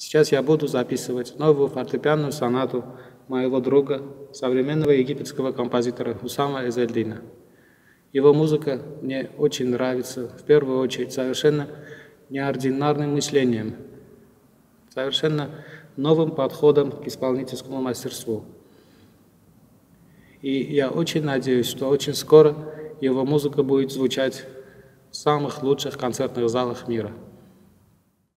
Сейчас я буду записывать новую фортепианную сонату моего друга, современного египетского композитора Усама Эзельдина. Его музыка мне очень нравится, в первую очередь, совершенно неординарным мышлением, совершенно новым подходом к исполнительскому мастерству. И я очень надеюсь, что очень скоро его музыка будет звучать в самых лучших концертных залах мира.